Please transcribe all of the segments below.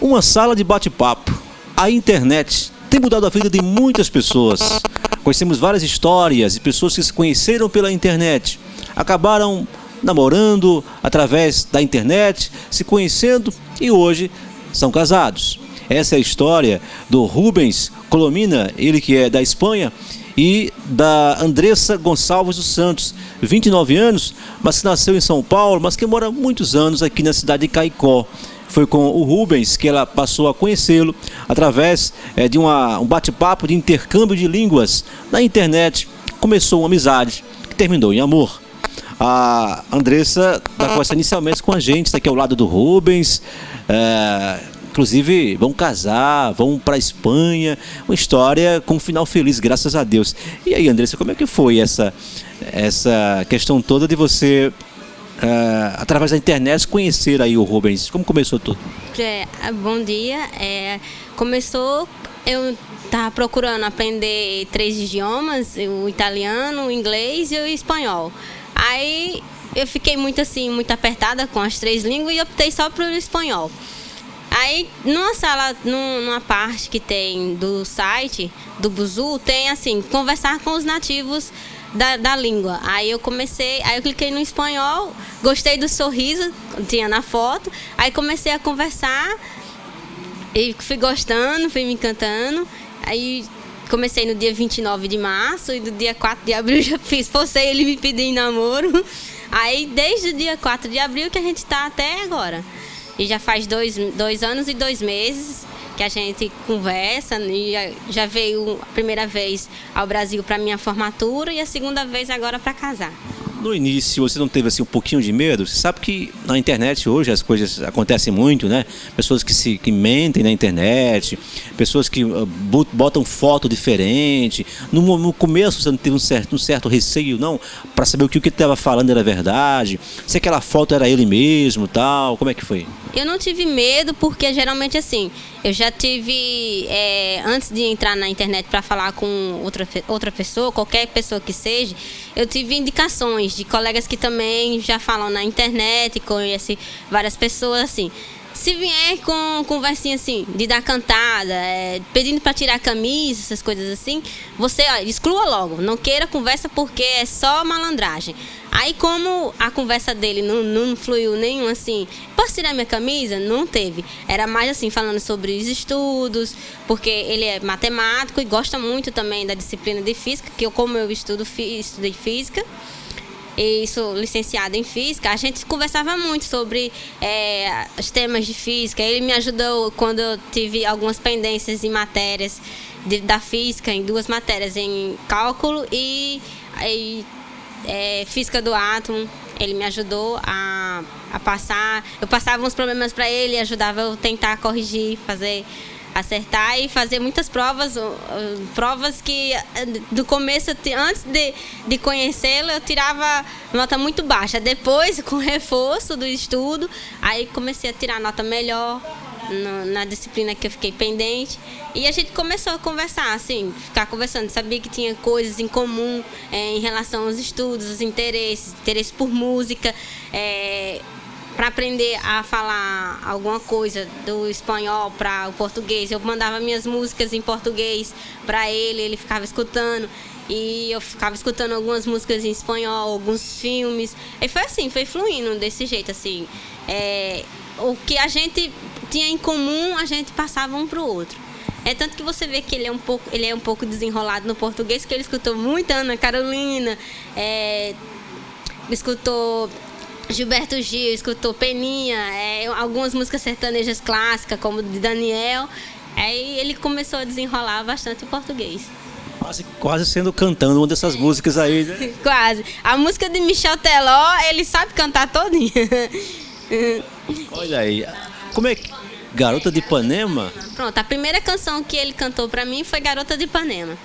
Uma sala de bate-papo. A internet tem mudado a vida de muitas pessoas. Conhecemos várias histórias de pessoas que se conheceram pela internet, acabaram namorando através da internet, se conhecendo e hoje são casados. Essa é a história do Rubens Colomina, ele que é da Espanha, e da Andressa Gonçalves dos Santos, 29 anos, mas que nasceu em São Paulo, mas que mora muitos anos aqui na cidade de Caicó. Foi com o Rubens que ela passou a conhecê-lo através é, de uma, um bate-papo de intercâmbio de línguas na internet. Começou uma amizade que terminou em amor. A Andressa está conversando inicialmente com a gente, está aqui ao lado do Rubens. É, inclusive, vão casar, vão para a Espanha. Uma história com um final feliz, graças a Deus. E aí, Andressa, como é que foi essa, essa questão toda de você uh, através da internet, conhecer aí o Rubens? Como começou tudo? É, bom dia. É, começou, eu estava procurando aprender três idiomas, o italiano, o inglês e o espanhol. Aí eu fiquei muito assim, muito apertada com as três línguas e optei só pelo espanhol. Aí, numa sala, numa parte que tem do site do Buzu, tem assim, conversar com os nativos da, da língua. Aí eu comecei, aí eu cliquei no espanhol, gostei do sorriso, tinha na foto, aí comecei a conversar e fui gostando, fui me encantando. Aí comecei no dia 29 de março e do dia 4 de abril já fiz, forcei ele me pedir em namoro. Aí desde o dia 4 de abril que a gente está até agora. E já faz dois, dois anos e dois meses que a gente conversa e já veio a primeira vez ao Brasil para minha formatura e a segunda vez agora para casar. No início, você não teve assim um pouquinho de medo? Você sabe que na internet hoje as coisas acontecem muito, né? Pessoas que se que mentem na internet, pessoas que uh, botam foto diferente. No, no começo você não teve um certo, um certo receio, não, para saber o que o que estava falando era verdade, se aquela foto era ele mesmo, tal. Como é que foi? Eu não tive medo porque geralmente assim, eu já tive é, antes de entrar na internet para falar com outra outra pessoa, qualquer pessoa que seja, eu tive indicações de colegas que também já falam na internet, conhecem várias pessoas assim. Se vier com conversinha assim, de dar cantada, é, pedindo para tirar a camisa, essas coisas assim, você ó, exclua logo. Não queira conversa porque é só malandragem. Aí, como a conversa dele não, não fluiu nenhum assim, posso tirar minha camisa? Não teve. Era mais assim, falando sobre os estudos, porque ele é matemático e gosta muito também da disciplina de física, que eu, como eu estudo, estudei física e sou licenciada em física, a gente conversava muito sobre é, os temas de física. Ele me ajudou quando eu tive algumas pendências em matérias de, da física, em duas matérias, em cálculo e, e é, física do átomo. Ele me ajudou a, a passar. Eu passava uns problemas para ele, ajudava eu tentar corrigir, fazer acertar e fazer muitas provas, provas que eh, do começo, antes de, de conhecê-lo, eu tirava nota muito baixa. Depois, com reforço do estudo, aí comecei a tirar nota melhor no, na disciplina que eu fiquei pendente. E a gente começou a conversar, assim, ficar conversando. Sabia que tinha coisas em comum é, em relação aos estudos, os interesses, interesse por música. É, para aprender a falar alguma coisa do espanhol para o português. Eu mandava minhas músicas em português para ele, ele ficava escutando. E eu ficava escutando algumas músicas em espanhol, alguns filmes. E foi assim, foi fluindo desse jeito, assim. É, o que a gente tinha em comum, a gente passava um para o outro. É tanto que você vê que ele é um pouco, ele é um pouco desenrolado no português, que ele escutou muito Ana Carolina, é, escutou Gilberto Gil, escutou Peninha, é, algumas músicas sertanejas clássicas, como de Daniel. Aí ele começou a desenrolar bastante o português. Quase, quase sendo cantando uma dessas músicas aí, né? quase. A música de Michel Teló, ele sabe cantar todinha. Olha aí. Como é que. Garota de Ipanema? Pronto, a primeira canção que ele cantou para mim foi Garota de Ipanema.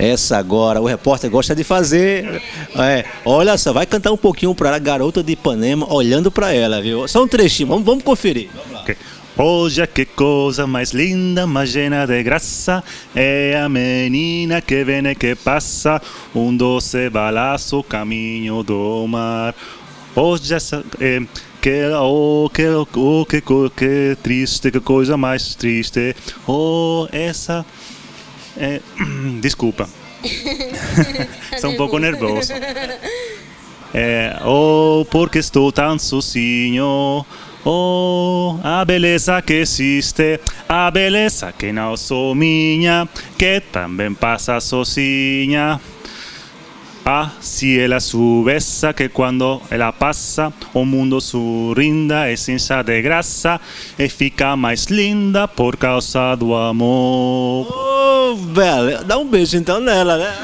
Essa agora, o repórter gosta de fazer. É, olha só, vai cantar um pouquinho para a garota de Ipanema, olhando para ela, viu? Só um trechinho, vamos, vamos conferir. Vamos okay. Hoje que coisa mais linda, mais llena de graça É a menina que vem e que passa Um doce balaço caminho do mar Hoje essa, eh, que, oh, que, oh, que, co- que triste, que coisa mais triste. Oh, essa. É, desculpa. Estou um pouco nervoso. É, oh, porque estou tão sozinho. Oh, a beleza que existe, a beleza que não sou minha, que também passa sozinha. Ah, se ela soubesse que quando ela passa, o mundo sorrinda e cinza de graça e fica mais linda por causa do amor. Bela, dá um beijo então nela, né?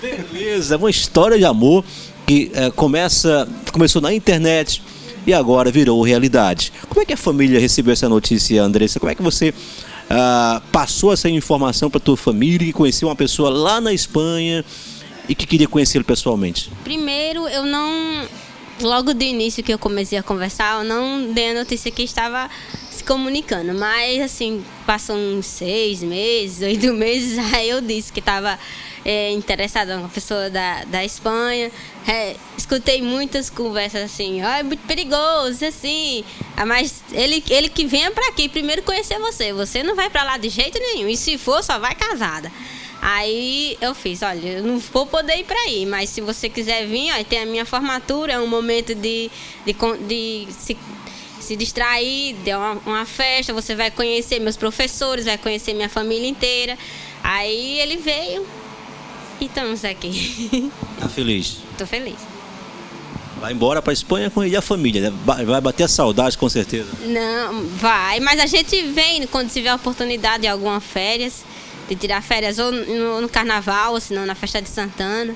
Beleza, uma história de amor que eh, começa, começou na internet e agora virou realidade. Como é que a família recebeu essa notícia, Andressa? Como é que você ah, passou essa informação para tua família que conheceu uma pessoa lá na Espanha e que queria conhecê-lo pessoalmente? Primeiro, eu não. Logo do início que eu comecei a conversar, eu não dei a notícia que estava se comunicando. Mas, assim, passam uns seis meses, oito meses, aí eu disse que estava é, interessada uma pessoa da, da Espanha. É, escutei muitas conversas assim, ó, é muito perigoso, assim. Ah, Mas ele, ele que venha para aqui primeiro conhecer você. Você não vai para lá de jeito nenhum. E se for, só vai casada. Aí eu fiz, olha, eu não vou poder ir para aí, mas se você quiser vir, ó, tem a minha formatura, é um momento de, de, de se, se distrair, de uma, uma festa, você vai conhecer meus professores, vai conhecer minha família inteira. Aí ele veio e estamos aqui. Tá feliz? Tô feliz. Vai embora para Espanha com ele e a família, né? Vai bater a saudade com certeza. Não, vai, mas a gente vem quando tiver a oportunidade de alguma férias, de tirar férias ou no, no carnaval, ou se não na festa de Santana,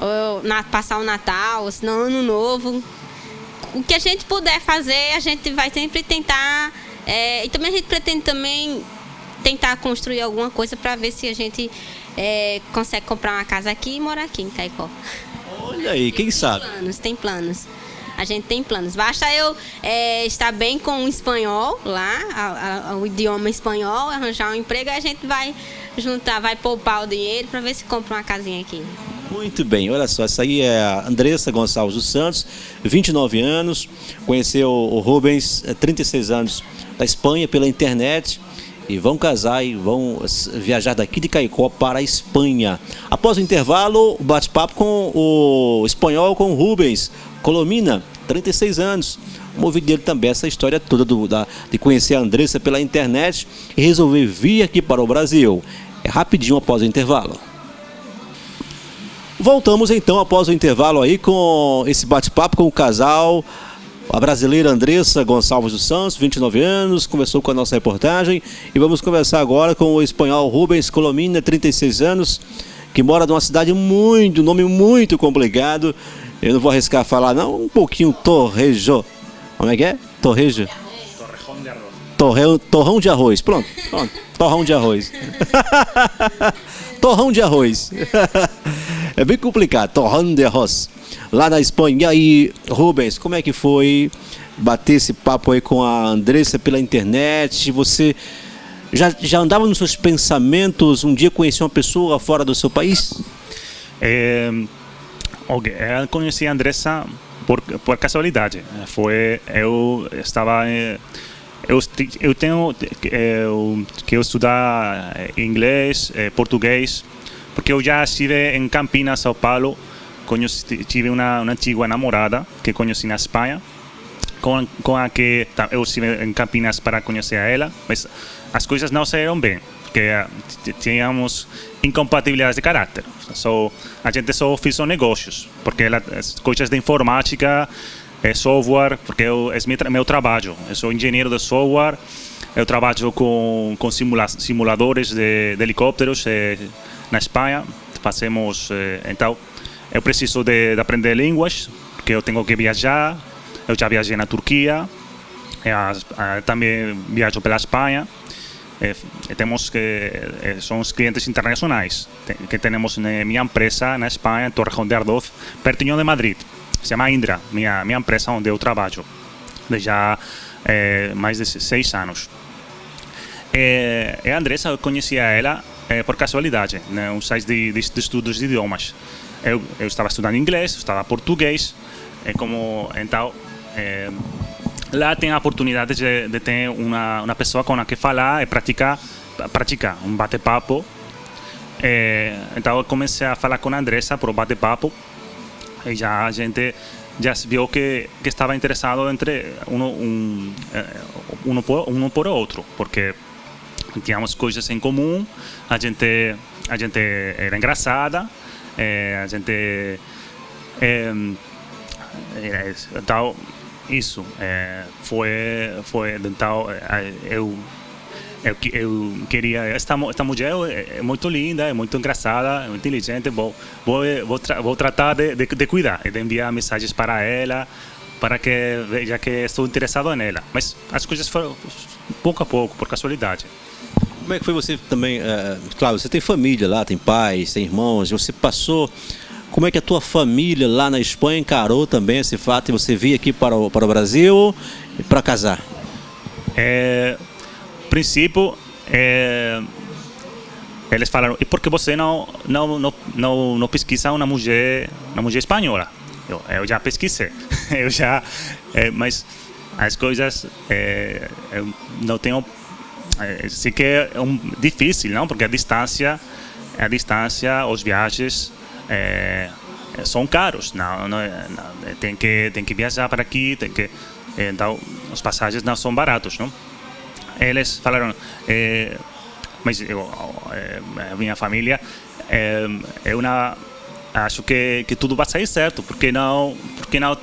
ou na, passar o Natal, ou se não ano novo. O que a gente puder fazer, a gente vai sempre tentar. é, e também a gente pretende também tentar construir alguma coisa para ver se a gente é, consegue comprar uma casa aqui e morar aqui em Caicó. Olha aí, quem sabe? Tem planos, tem planos. A gente tem planos. Basta eu é, estar bem com o espanhol lá, a- a- o idioma espanhol, arranjar um emprego, aí a gente vai juntar, vai poupar o dinheiro para ver se compra uma casinha aqui. Muito bem, olha só, essa aí é a Andressa Gonçalves dos Santos, 29 anos, conheceu o Rubens, eh, 36 anos, da Espanha pela internet e vão casar e vão viajar daqui de Caicó para a Espanha. Após o intervalo, bate-papo com o espanhol com o Rubens Colomina, 36 anos. Ouvir dele também essa história toda do- da- de conhecer a Andressa pela internet e resolver vir aqui para o Brasil. É rapidinho após o intervalo. Voltamos então após o intervalo aí com esse bate-papo com o casal, a brasileira Andressa Gonçalves dos Santos, 29 anos, conversou com a nossa reportagem e vamos conversar agora com o espanhol Rubens Colomina, 36 anos, que mora numa cidade muito, nome muito complicado. Eu não vou arriscar falar não, um pouquinho Torrejo. Como é que é? Torrejo. Torrão, torrão de arroz. Pronto, pronto. Torrão de arroz. torrão de arroz. é bem complicado. Torrão de arroz. Lá na Espanha. E aí, Rubens, como é que foi bater esse papo aí com a Andressa pela internet? Você já, já andava nos seus pensamentos um dia conhecer uma pessoa fora do seu país? Eh, ok, eu conheci a Andressa por, por casualidade. Foi, eu estava. eh, Eu, eu tenho eu, que eu estudar inglês, português, porque eu já estive em Campinas, São Paulo. Conheci, tive uma, uma antiga namorada que conheci na Espanha com, com a que eu estive em Campinas para conhecer ela, mas as coisas não saíram bem, porque eh, tínhamos incompatibilidades de caráter. So, a gente só fez negócios, porque ela, as coisas de informática, eh, software, porque eu, é meu, tra- meu trabalho. Eu sou engenheiro de software, eu trabalho com, com simula, simuladores de, de helicópteros eh, na Espanha. Fazemos, eh, então, eu preciso de, de aprender línguas, porque eu tenho que viajar. Eu já viajei na Turquia, eh, também viajo pela Espanha. Eh, temos que eh, são os clientes internacionais te- que temos na minha empresa na Espanha, em Torrejón de Ardoz, pertinho de Madrid. Se chama Indra, minha minha empresa onde eu trabalho, de já eh, mais de seis anos. Eh, e a Andressa, eu conhecia ela eh, por casualidade, né, um site de, de, de estudos de idiomas. Eu, eu estava estudando inglês, estava português, é como então é, lá tem a oportunidade de, de ter uma, uma pessoa com a que falar e praticar, praticar um bate-papo. É, então eu comecei a falar com a Andressa para o bate-papo e já a gente já viu que, que estava interessado entre um, um, um, por, um por outro, porque tínhamos coisas em comum, a gente, a gente era engraçada, é, a gente. É, então, isso. É, foi, foi. Então, eu. Eu, eu queria. Esta, esta mulher é muito linda, é muito engraçada, é muito inteligente. Vou, vou, vou, tra, vou tratar de, de, de cuidar e de enviar mensagens para ela, para que veja que estou interessado nela. Mas as coisas foram pouco a pouco, por casualidade. Como é que foi você também? É, claro, você tem família lá, tem pais, tem irmãos. Você passou como é que a tua família lá na Espanha encarou também esse fato e você veio aqui para o, para o Brasil para casar? É, princípio, é, eles falaram, e por que você não, não, não, não, não pesquisa uma mulher, uma mulher espanhola? Eu, eu já pesquisei, eu já, é, mas as coisas é, eu não tenho, é, que é um, difícil, não? Porque a distância, a distância, os viagens é, são caros. Não, não, não, tem, que, tem que viajar para aqui, tem que, então, os passagens não são baratos. Não? Eles falaram, é, mas eu, minha família é, é uma acho que, que tudo vai sair certo porque não porque não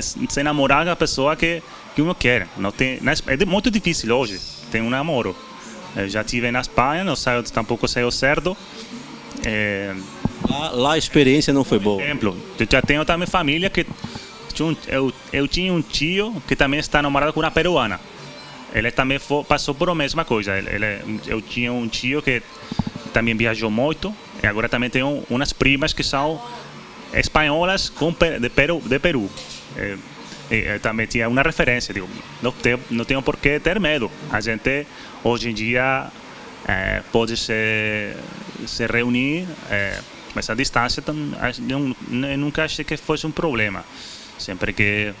se namorar a pessoa que que uno quer não tem é muito difícil hoje tem um namoro eu já tive na Espanha não saiu tampouco saiu certo é, Lá, lá, a experiência não foi boa. Exemplo, eu já tenho também família que eu, eu tinha um tio que também está namorado com uma peruana. Ele também foi, passou por a mesma coisa. Ele, ele, eu tinha um tio que também viajou muito e agora também tenho umas primas que são espanholas com, de Peru. De Peru. É, eu também tinha uma referência. Digo, não, tenho, não tenho por que ter medo. A gente hoje em dia é, pode se, se reunir. É, mas a distância eu nunca achei que fosse um problema. Sempre que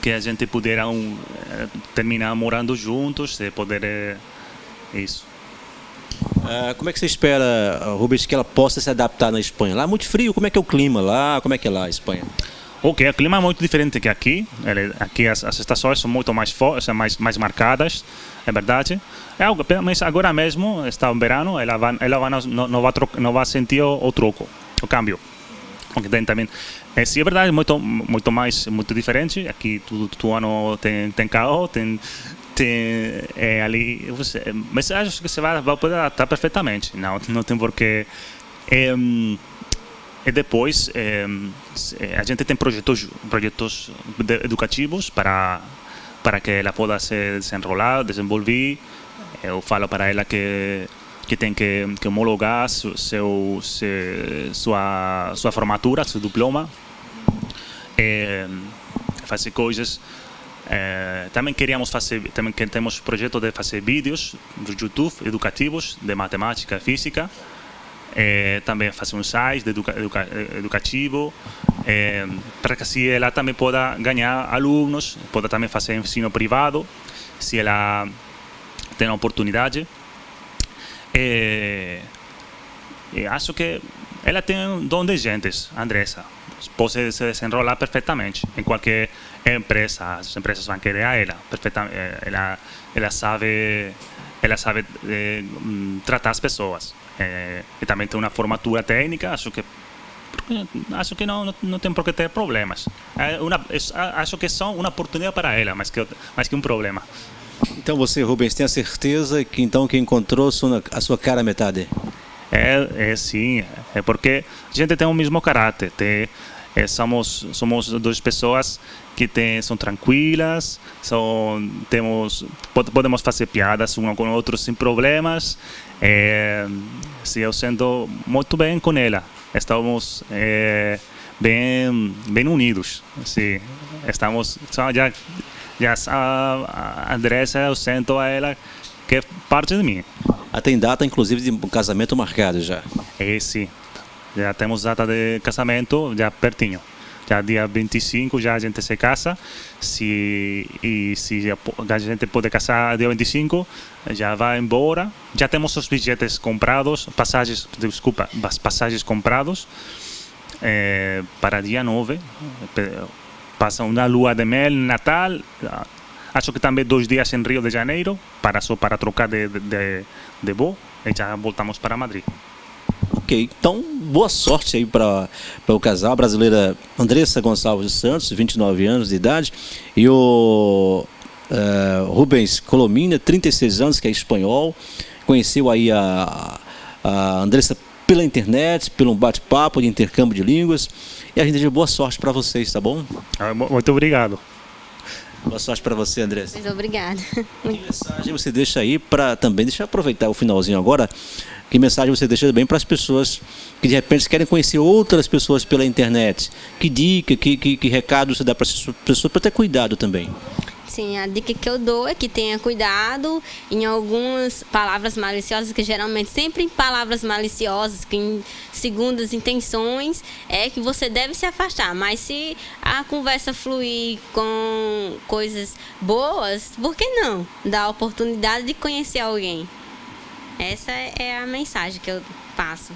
que a gente pudesse um, eh, terminar morando juntos, e poder eh, isso. Uh, como é que você espera, Rubens, que ela possa se adaptar na Espanha? Lá é muito frio, como é que é o clima lá? Como é que é lá a Espanha? Ok, o clima é muito diferente que aqui. Aqui as, as estações são muito mais fortes, mais, mais marcadas, é verdade. É algo, mas agora mesmo, está o verano, ela vai, ela vai, não, não, vai, não vai sentir o, o troco, o câmbio. Porque tem também. É, sim, é verdade, muito, muito mais, muito diferente. Aqui todo, todo ano tem, tem carro, tem, tem é, ali. Você, mas acho que você vai, vai poder adaptar perfeitamente. Não, não tem porquê. É, e depois é, a gente tem projetos projetos educativos para para que ela possa se desenrolar, desenvolver. Eu falo para ela que que tem que, que homologar seu, seu, sua sua formatura, seu diploma, fazer coisas. Também queríamos fazer, também temos projeto de fazer vídeos no YouTube educativos de matemática física é, também fazer um site educa, educa, educativo, é, para que assim ela também possa ganhar alunos, possa também fazer ensino privado, se ela tem a oportunidade. É, acho que ela tem um dom de gentes, Andressa. Pode se desenrolar perfeitamente em qualquer empresa. As empresas vão querer ela. Perfeitamente. Ela, ela sabe, ela sabe eh, tratar as pessoas. É, e também tem uma formatura técnica, acho que acho que não, não, tem por que ter problemas. É uma, acho que é só uma oportunidade para ela, mais que, mais que um problema. Então você, Rubens, tem a certeza que então que encontrou a sua cara metade? É, é sim, é porque a gente tem o mesmo caráter, tem, é, somos somos duas pessoas que tem, são tranquilas, são, temos, podemos fazer piadas um com o outro sem problemas. É, sim, eu sinto muito bem com ela. Estamos é, bem, bem unidos. Sim, estamos já, já a Andressa, eu sinto a ela que é parte de mim. Ah, tem data, inclusive, de casamento marcado já? É, sim. Já temos data de casamento já pertinho. já dia 25 já a gente se casa. Se, e se a gente pode casar dia 25, já vai embora. Já temos os bilhetes comprados, passagens, desculpa, as passagens comprados eh, para dia 9. Passa uma lua de mel, Natal. Acho que também dois dias em Rio de Janeiro, para só para trocar de, de, de voo, e já voltamos para Madrid. Ok, então boa sorte aí para o casal, a brasileira Andressa Gonçalves dos Santos, 29 anos de idade, e o uh, Rubens Colomina, 36 anos, que é espanhol, conheceu aí a, a Andressa pela internet, pelo bate-papo de intercâmbio de línguas, e a gente deseja boa sorte para vocês, tá bom? Ah, muito obrigado. Boa sorte para você, Andressa. Muito obrigada. Que mensagem você deixa aí para também, deixa eu aproveitar o finalzinho agora, que mensagem você deixa também para as pessoas que de repente querem conhecer outras pessoas pela internet? Que dica, que, que, que recado você dá para essas pessoas para ter cuidado também? Sim, a dica que eu dou é que tenha cuidado em algumas palavras maliciosas, que geralmente sempre em palavras maliciosas, que em segundas intenções, é que você deve se afastar. Mas se a conversa fluir com coisas boas, por que não? Dar a oportunidade de conhecer alguém. Essa é a mensagem que eu passo.